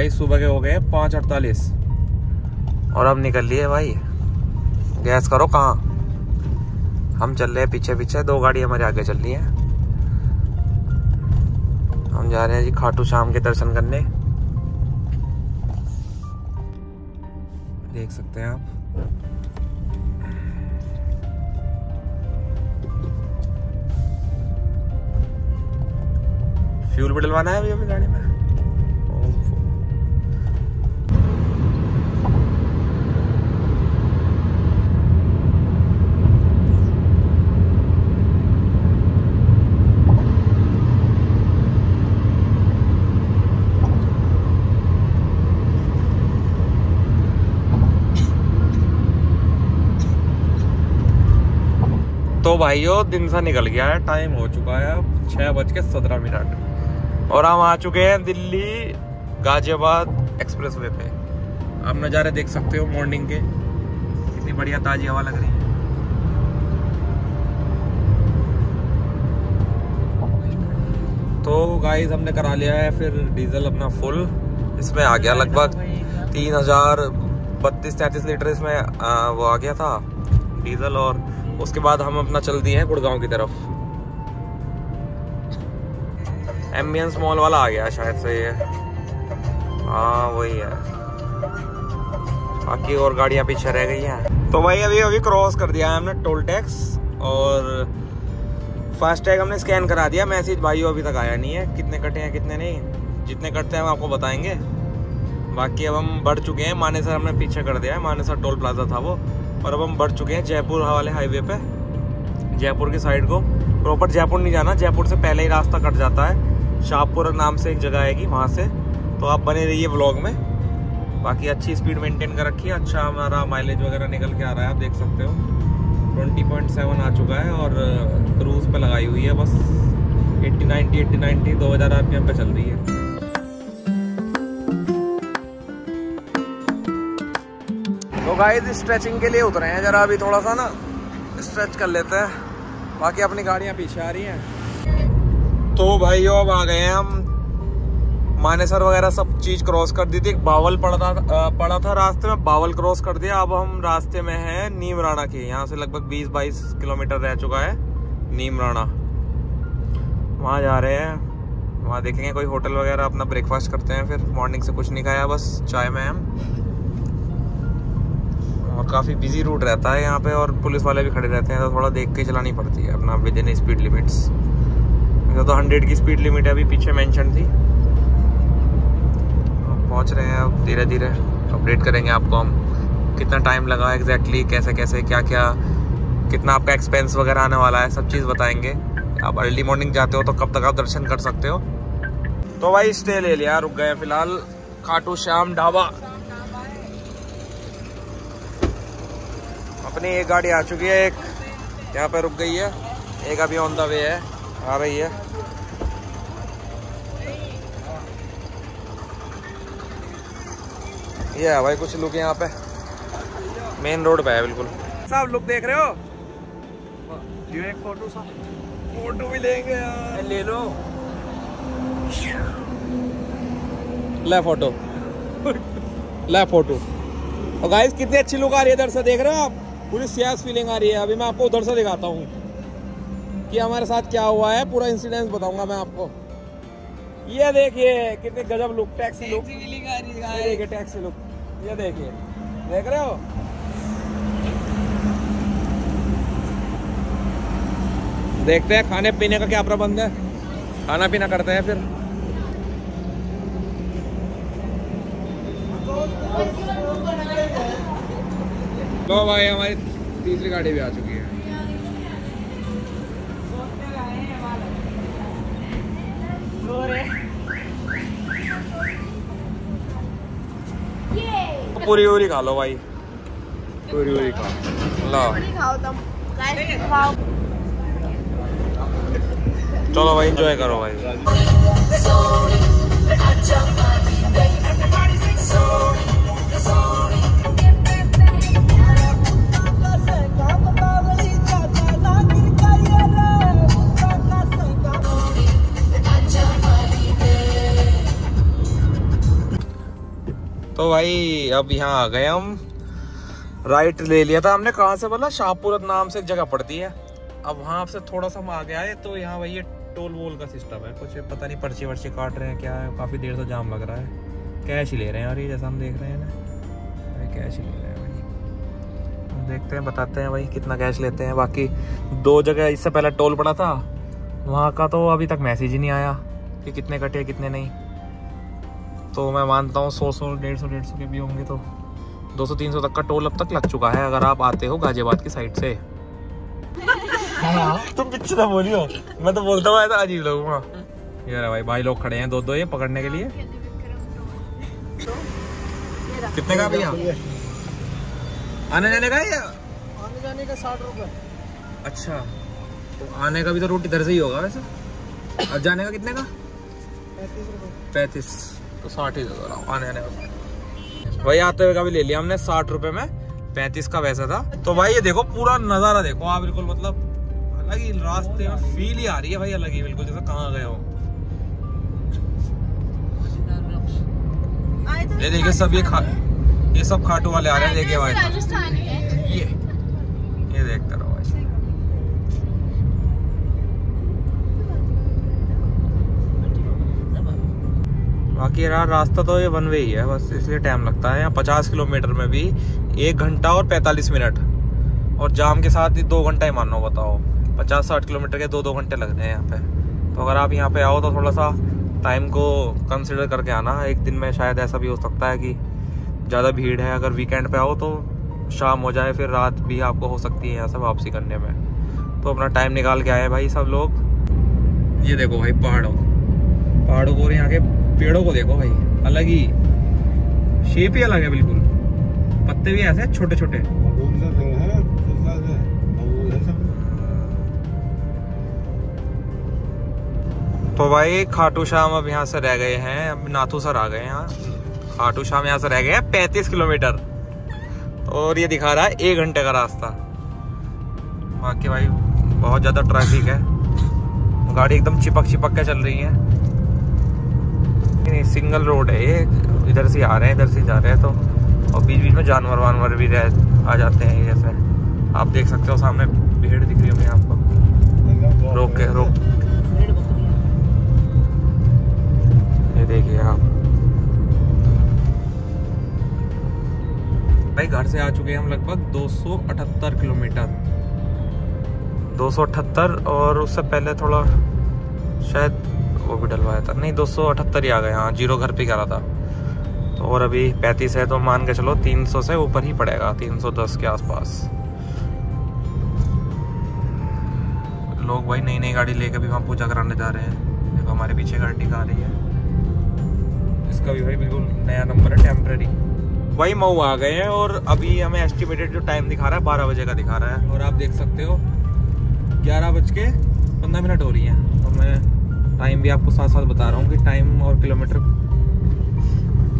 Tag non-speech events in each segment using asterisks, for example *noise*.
भाई, सुबह के हो गए पाँच अड़तालीस। और अब निकल लिए भाई। गैस करो कहाँ? हम चल रहे हैं पीछे पीछे, दो गाड़ी हमारे आगे चल रही है। हम जा रहे हैं जी खाटू शाम के दर्शन करने। देख सकते हैं आप। फ्यूल भी डलवाना है अभी अभी गाड़ी में? तो भाइयों दिन सा निकल गया है टाइम हो चुका है छह बज के सत्रह मिनट। और हम आ चुके हैं दिल्ली गाजियाबाद एक्सप्रेस वे पे। आप नज़ारे देख सकते हो मॉर्निंग के। कितनी बढ़िया ताजी हवा लग रही है। तो गाइस हमने करा लिया है फिर डीजल अपना फुल इसमें आ गया लगभग तीन हज़ार बत्तीस तैतीस लीटर इसमें आ, वो आ गया था डीजल और उसके बाद हम अपना चल दिए हैं गुड़गांव की तरफ़। एम्बियंस मॉल वाला आ गया शायद से ये। हाँ वही है। बाकी और गाड़ियाँ पीछे रह गई हैं। तो भाई अभी अभी क्रॉस कर दिया है हमने टोल टैक्स और फास्ट टैग हमने स्कैन करा दिया। मैसेज भाई अभी तक आया नहीं है। कितने कटे हैं, कितने नहीं। जितने कटते हैं हम आपको बताएँगे। बाकी अब हम बढ़ चुके हैं। मानेसर हमने पीछे कर दिया है। मानेसर टोल प्लाजा था वो। और अब हम बढ़ चुके हैं जयपुर वाले हाईवे पे। जयपुर की साइड को। प्रॉपर जयपुर नहीं जाना, जयपुर से पहले ही रास्ता कट जाता है। शाहपुर नाम से एक जगह आएगी वहाँ से। तो आप बने रहिए ब्लॉग में। बाकी अच्छी स्पीड मेंटेन कर रखी है अच्छा हमारा माइलेज वगैरह निकल के आ रहा है, आप देख सकते हो। 20.7 आ चुका है और क्रूज पे लगाई हुई है बस। 80 90 80 90 2000 आरपीएम पे चल रही है। गाइस स्ट्रेचिंग के लिए उतरे हैं, जरा अभी थोड़ा सा ना स्ट्रेच कर लेते हैं। बाकी अपनी गाड़ियाँ पीछे आ रही हैं। तो भाई, अब आ गए हम। मानेसर वगैरह सब चीज़ क्रॉस कर दी थी। बावल पड़ा था पड़ा था रास्ते में, बावल क्रॉस कर दिया। अब हम रास्ते में हैं नीम राणा के। यहाँ से लगभग 20-22 किलोमीटर रह चुका है नीम राणा वहाँ जा रहे हैं। वहाँ देखेंगे, कोई होटल वगैरह अपना ब्रेकफास्ट करते हैं, फिर मॉर्निंग से कुछ नहीं खाया, बस चाय में हम। काफ़ी बिज़ी रूट रहता है यहाँ पे और पुलिस वाले भी खड़े रहते हैं तो थोड़ा देख के चलानी पड़ती है अपना विद इन स्पीड लिमिट्स तो हंड्रेड की स्पीड लिमिट अभी पीछे मेंशन थी। पहुँच रहे हैं अब धीरे धीरे अपडेट करेंगे आपको हम कितना टाइम लगा एग्जैक्टली कैसे कैसे क्या क्या कितना आपका एक्सपेंस वगैरह आने वाला है, सब चीज़ बताएँगे। आप अर्ली मॉर्निंग जाते हो तो कब तक आप दर्शन कर सकते हो। तो भाई स्टे ले लिया, रुक गए फ़िलहाल। खाटू, श्याम, ढाबा। अपनी एक गाड़ी आ चुकी है एक यहाँ पे रुक गई है। एक अभी ऑन द वे है आ रही है। ये है भाई कुछ लुक यहाँ पे। मेन रोड पे है बिल्कुल। सब लुक देख रहे हो? एक फ़ोटो फ़ोटो भी लेंगे यार। ले लो। ले फ़ोटो *laughs* ले फ़ोटो और गाइस कितनी अच्छी लुक आ रही है इधर से देख रहे हो आप? पूरी सियास फीलिंग आ रही है। अभी मैं आपको उधर से दिखाता हूँ कि हमारे साथ क्या हुआ है। पूरा इंसिडेंस बताऊँगा मैं आपको। ये देखिए कितने गजब लुक टैक्सी लुक ये देखिए टैक्सी लुक ये देखिए। देख रहे हो? देखते हैं खाने पीने का क्या प्रबंध है? खाना पीना करते हैं फिर। लो भाई हमारी तीसरी गाड़ी भी आ चुकी है। पूरी पूरी खा लो भाई। पूरी पूरी खा। लो। चलो भाई एंजॉय करो भाई। तो भाई, अब यहाँ आ गए हम। राइट ले लिया था हमने कहाँ से बोला? शाहपुरत नाम से एक जगह पड़ती है। अब वहाँ से थोड़ा सा हम आगे आए तो यहाँ भाई ये टोल वोल का सिस्टम है। कुछ पता नहीं पर्ची वर्ची काट रहे हैं, क्या है? काफ़ी देर से जाम लग रहा है। कैश ही ले रहे हैं ये जैसा हम देख रहे हैं ना। कैश ही ले रहे हैं भाई। देखते हैं, बताते हैं भाई कितना कैश लेते हैं। बाकी दो जगह, इससे पहले टोल पड़ा था। वहाँ का तो अभी तक मैसेज ही नहीं आया कि कितने कटे, कितने नहीं। तो मैं मानता हूँ सौ सौ डेढ़ सौ डेढ़ सौ के भी होंगे तो दो सौ तीन सौ तक का टोल अब तक लग चुका है अगर आप आते हो गाजियाबाद की साइड से। तुम पीछे तो बोलियो। मैं तो बोलता हूँ ऐसा अजीब लगूँगा। ये रहा भाई भाई लोग खड़े हैं दो दो ये पकड़ने के लिए। कितने का भैया? आने जाने का है या? आने जाने का साठ रुपए। अच्छा तो आने का भी तो रूट इधर से ही होगा वैसे। और जाने का कितने का? पैंतीस पैंतीस। तो साठ ही दे दो रहा हूँ आने आने। का भाई आते हुए का भी ले लिया हमने साठ रुपए में। पैंतीस का वैसा था। तो भाई ये देखो पूरा नज़ारा देखो। आप बिल्कुल मतलब अलग ही रास्ते में फील ही आ रही है भाई अलग ही बिल्कुल जैसे कहाँ गए हो। ये देखिए सब ये खा ये सब खाटू वाले आ रहे हैं। देखिए भाई। ये ये देखते रहो। बाकी यार, रास्ता तो ये वन वे ही है, बस इसलिए टाइम लगता है। यहाँ पचास किलोमीटर में भी एक घंटा और पैंतालीस मिनट। और जाम के साथ ही दो घंटा ही मानो बताओ। पचास साठ किलोमीटर के दो दो घंटे लग रहे हैं यहाँ पे। तो अगर आप यहाँ पे आओ तो थोड़ा सा टाइम को कंसिडर करके आना। एक दिन में शायद ऐसा भी हो सकता है कि ज़्यादा भीड़ है। अगर वीकेंड पे आओ तो शाम हो जाए, फिर रात भी आपको हो सकती है यहाँ से वापसी करने में। तो अपना टाइम निकाल के आए भाई सब लोग। ये देखो भाई पहाड़ों। पहाड़ों को यहाँ के पेड़ों को देखो भाई अलग ही शेप ही अलग है बिल्कुल। पत्ते भी ऐसे छोटे छोटे तो भाई खाटू श्याम अब यहाँ से रह गए हैं अब नाथू सर आ गए यहाँ। खाटू श्याम यहाँ से रह गए हैं पैंतीस किलोमीटर। और ये दिखा रहा है एक घंटे का रास्ता। बाकी भाई बहुत ज़्यादा ट्रैफ़िक है। गाड़ी एकदम चिपक चिपक के चल रही है। नहीं सिंगल रोड है, ये इधर से आ रहे हैं, इधर से जा रहे हैं तो और बीच बीच में जानवर वानवर भी रह, आ जाते हैं ये जैसे आप देख सकते हो सामने भीड़ दिख रही होगी आपको। रोक के, रोक। ये देखिए आप। भाई, घर से आ चुके हैं हम लगभग 278 किलोमीटर। 278 और उससे पहले थोड़ा शायद वो भी डलवाया था। नहीं 278 ही आ गए हाँ ज़ीरो घर पे करा था। तो और अभी 35 है तो मान के चलो 300 से ऊपर ही पड़ेगा 310 के आसपास। लोग भाई नई नई गाड़ी लेके भी वहाँ पूजा कराने जा रहे हैं। देखो, हमारे पीछे गाड़ी आ रही है। इसका भी भाई बिल्कुल नया नंबर है टेम्प्रेरी वही मऊ आ गए हैं और अभी हमें एस्टिमेटेड जो टाइम दिखा रहा है, बारह बजे का दिखा रहा है। और आप देख सकते हो, ग्यारह बज के पंद्रह मिनट हो रही हैं। तो मैं टाइम भी आपको साथ साथ बता रहा हूँ कि टाइम और किलोमीटर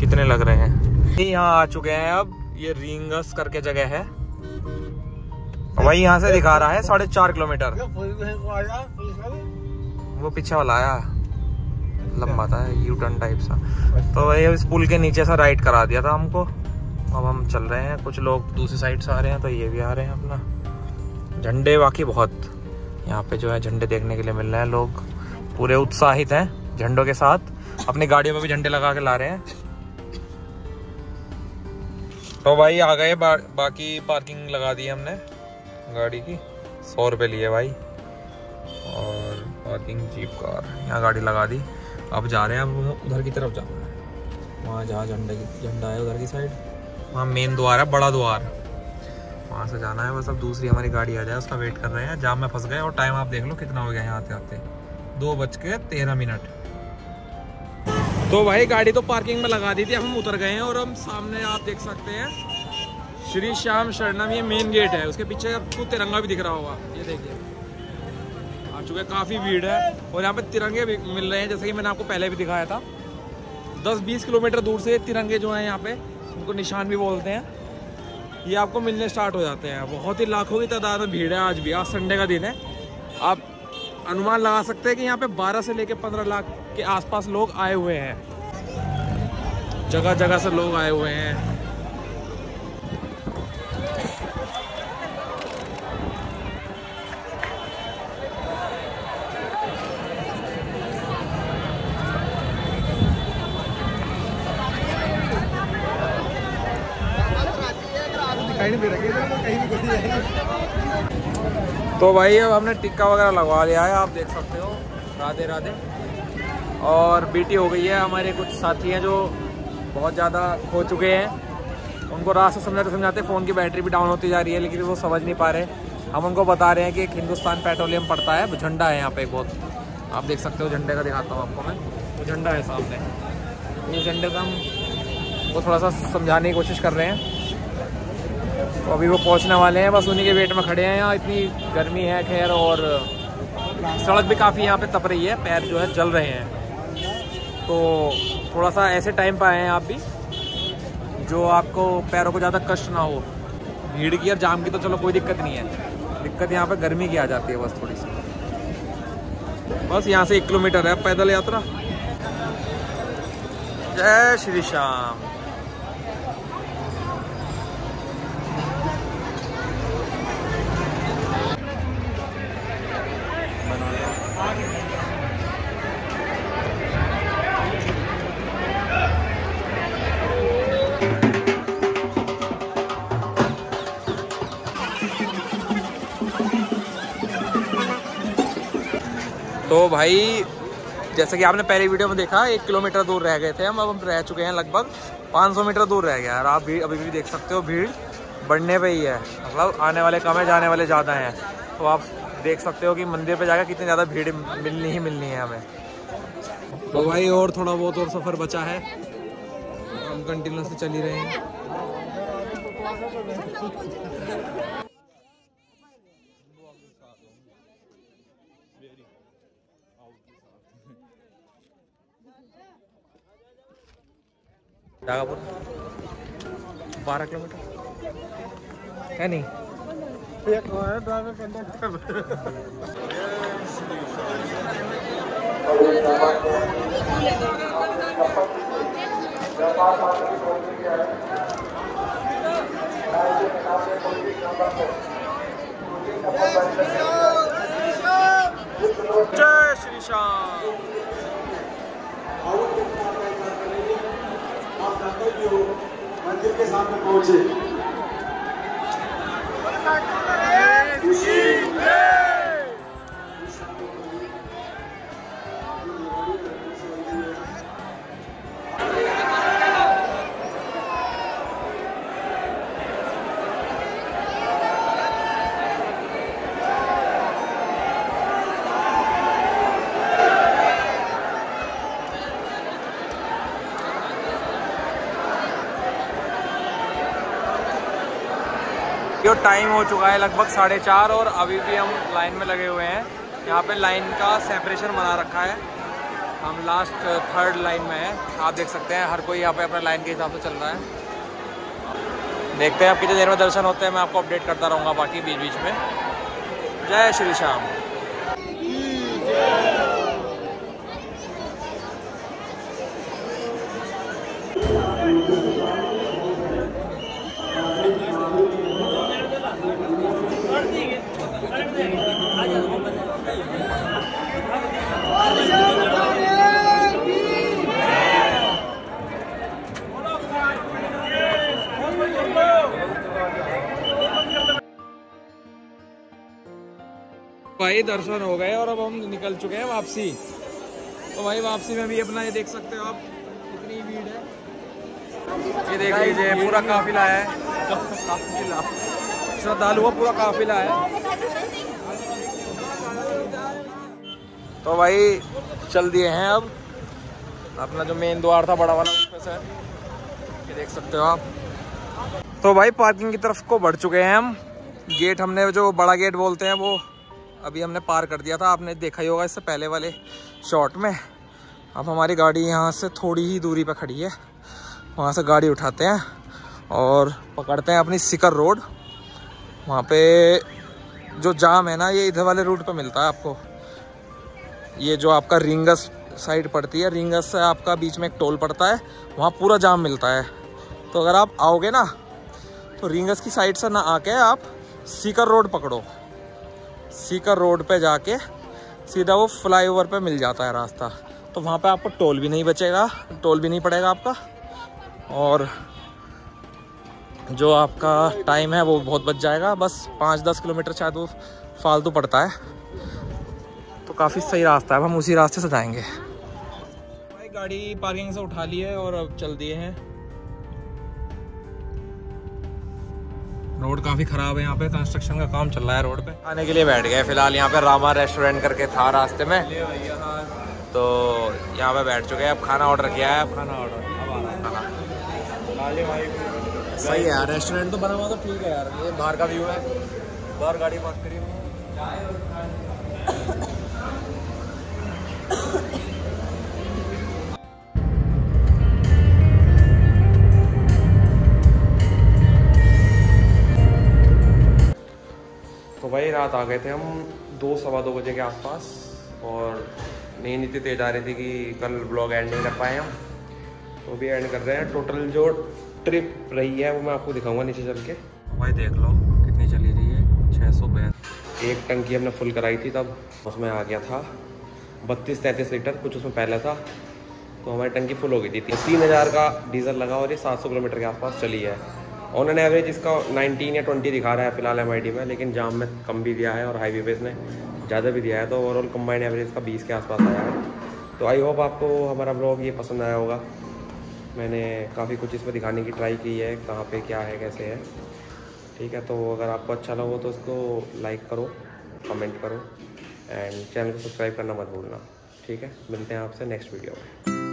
कितने लग रहे हैं। यहाँ आ चुके हैं अब। ये रिंगस करके जगह है। वही यहाँ से दिखा रहा है साढ़े चार किलोमीटर। वो पीछे वाला आया। लंबा था यू टर्न टाइप सा। तो वही इस पुल के नीचे से राइट करा दिया था हमको। अब हम चल रहे हैं कुछ लोग दूसरी साइड से सा आ रहे हैं तो ये भी आ रहे हैं अपना। झंडे बाकी बहुत। यहाँ पे जो है झंडे देखने के लिए मिल रहे हैं लोग। पूरे उत्साहित हैं झंडों के साथ। अपनी गाड़ियों में भी झंडे लगा के ला रहे हैं। तो भाई आ गए बा, बाकी पार्किंग लगा दी हमने। गाड़ी की। सौ रुपये लिए भाई। और पार्किंग जीप कार। यहाँ गाड़ी लगा दी। अब जा रहे हैं अब उधर की तरफ़ जाना है। वहाँ जहाँ झंडे झंडा है उधर की साइड। वहाँ मेन द्वार है बड़ा द्वार। वहाँ से जाना है बस अब दूसरी हमारी गाड़ी आ जाए उसका वेट कर रहे हैं। जाम में फंस गए और टाइम आप देख लो कितना हो गया यहाँ आते आते दो बज के तेरह मिनट। तो भाई, गाड़ी तो पार्किंग में लगा दी थी हम उतर गए हैं और हम सामने आप देख सकते हैं, श्री श्याम शरणम, ये मेन गेट है। उसके पीछे आपको तिरंगा भी दिख रहा होगा। ये देखिए। आ चुके काफ़ी भीड़ है। और यहाँ पे तिरंगे भी मिल रहे हैं, जैसे कि मैंने आपको पहले भी दिखाया था। 10-20 किलोमीटर दूर से तिरंगे जो हैं यहाँ पे, उनको निशान भी बोलते हैं। ये आपको मिलने स्टार्ट हो जाते हैं। बहुत ही लाखों की तादाद में भीड़ है आज भी। आज संडे का दिन है। आप अनुमान लगा सकते हैं कि यहाँ पे 12 से लेके 15 लाख के आसपास लोग आए हुए हैं। जगह जगह से लोग आए हुए हैं। तो भाई अब हमने टिक्का वगैरह लगवा लिया है, आप देख सकते हो। राधे राधे। और बीटी हो गई है, हमारे कुछ साथी हैं जो बहुत ज़्यादा हो चुके हैं। उनको रास्ता समझाते समझाते फ़ोन की बैटरी भी डाउन होती जा रही है, लेकिन वो समझ नहीं पा रहे। हम उनको बता रहे हैं कि एक हिंदुस्तान पेट्रोलियम पड़ता है, झंडा है यहाँ पे बहुत। आप देख सकते हो, झंडे का दिखाता हूँ आपको मैं। वो झंडा है सामने। ये झंडे का हम वो थोड़ा सा समझाने की कोशिश कर रहे हैं। तो अभी वो पहुँचने वाले हैं, बस उन्हीं के वेट में खड़े हैं यहाँ। इतनी गर्मी है, खैर, और सड़क भी काफ़ी यहाँ पे तप रही है, पैर जो है जल रहे हैं। तो थोड़ा सा ऐसे टाइम पर आए हैं आप भी, जो आपको पैरों को ज़्यादा कष्ट ना हो। भीड़ की और जाम की तो चलो कोई दिक्कत नहीं है। दिक्कत यहाँ पे गर्मी की आ जाती है बस थोड़ी सी बस यहाँ से एक किलोमीटर है पैदल यात्रा। जय श्री श्याम। तो भाई, जैसे कि आपने पहले वीडियो में देखा, एक किलोमीटर दूर रह गए थे हम, अब हम रह चुके हैं लगभग 500 मीटर दूर रह गया और आप भी अभी भी देख सकते हो, भीड़ बढ़ने पे ही है। मतलब आने वाले कम है, जाने वाले ज़्यादा हैं। तो आप देख सकते हो कि मंदिर पे जाकर कितनी ज़्यादा भीड़ मिलनी ही मिलनी है हमें। तो भाई, और थोड़ा बहुत और सफ़र बचा है। हम कंटिन्यूस चल ही रहे हैं। डागापुर बारह किलोमीटर। है नहीं? है कंडक्टर जय श्री श्याम के सामने यो टाइम हो चुका है लगभग साढ़े चार और अभी भी हम लाइन में लगे हुए हैं। यहाँ पे लाइन का सेपरेशन बना रखा है। हम लास्ट थर्ड लाइन में हैं। आप देख सकते हैं, हर कोई यहाँ पे अपने लाइन के हिसाब से चल रहा है। देखते हैं अब कितनी देर में दर्शन होते हैं, मैं आपको अपडेट करता रहूँगा बाकी बीच बीच में। जय श्री श्याम। भाई दर्शन हो गए और अब हम निकल चुके हैं वापसी। तो भाई वापसी में भी अपना ये देख सकते हो आप कितनी भीड़ है। ये देख लीजिए पूरा काफिला है। काफिला। श्रद्धालु का पूरा काफिला है। तो भाई चल दिए हैं अब। अपना जो मेन द्वार था बड़ा वाला उसमें से। ये देख सकते हो आप। तो भाई पार्किंग की तरफ़ को बढ़ चुके हैं हम। गेट हमने जो बड़ा गेट बोलते हैं वो अभी हमने पार कर दिया था, आपने देखा ही होगा इससे पहले वाले शॉट में। अब हमारी गाड़ी यहाँ से थोड़ी ही दूरी पर खड़ी है। वहाँ से गाड़ी उठाते हैं और पकड़ते हैं अपनी सिकर रोड वहाँ पे जो जाम है ना, ये इधर वाले रूट पे मिलता है आपको। ये जो आपका रिंगस साइड पड़ती है रिंगस से आपका बीच में एक टोल पड़ता है, वहाँ पूरा जाम मिलता है। तो अगर आप आओगे ना तो रिंगस की साइड से ना आके आप सीकर रोड पकड़ो। सीकर रोड पे जाके सीधा वो फ्लाईओवर पे मिल जाता है रास्ता। तो वहाँ पे आपको टोल भी नहीं बचेगा, टोल भी नहीं पड़ेगा आपका। और जो आपका टाइम है वो बहुत बच जाएगा। बस पाँच दस किलोमीटर शायद वो फालतू पड़ता है। तो काफ़ी सही रास्ता है। हम उसी रास्ते से जाएँगे। भाई, गाड़ी पार्किंग से उठा ली है और अब चल दिए हैं। रोड काफ़ी ख़राब है यहाँ पे कंस्ट्रक्शन का काम चल रहा है रोड पे आने के लिए बैठ गए फ़िलहाल यहाँ पे रामा रेस्टोरेंट करके था रास्ते में तो यहाँ पे बैठ चुके हैं अब खाना ऑर्डर किया है अब खाना ऑर्डर है सही है यार रेस्टोरेंट तो बना हुआ तो ठीक है यार ये बाहर का व्यू है बाहर गाड़ी पार्क करी रात आ गए थे हम दो सवा दो बजे के आसपास और नींद इतनी तेज आ रही थी कि कल ब्लॉग एंड नहीं कर पाए हम। तो भी एंड कर रहे हैं। टोटल जो ट्रिप रही है वो मैं आपको दिखाऊँगा नीचे चल के। भाई देख लो कितनी चली रही है। छः सौ एक टंकी हमने फुल कराई थी तब। उसमें आ गया था। बत्तीस तैंतीस लीटर कुछ उसमें पहले था। तो हमारी टंकी फुल हो गई थी। तीन हज़ार का डीजल लगा और ये सात सौ किलोमीटर के आसपास चली है। ऑन एन एवरेज इसका 19 या 20 दिखा रहा है फ़िलहाल एम में, लेकिन जाम में कम भी दिया है और हाईवे पे इसने ज़्यादा भी दिया है तो ओवरऑल कम्बाइंड एवरेज का 20 के आसपास आया है। तो आई होप आपको हमारा ब्लॉग ये पसंद आया होगा। मैंने काफ़ी कुछ इसमें दिखाने की ट्राई की है, कहाँ पे क्या है, कैसे है। ठीक है तो अगर आपको अच्छा लगा तो इसको लाइक करो कमेंट करो एंड चैनल को सब्सक्राइब करना मत भूलना। ठीक है, मिलते हैं आपसे नेक्स्ट वीडियो में।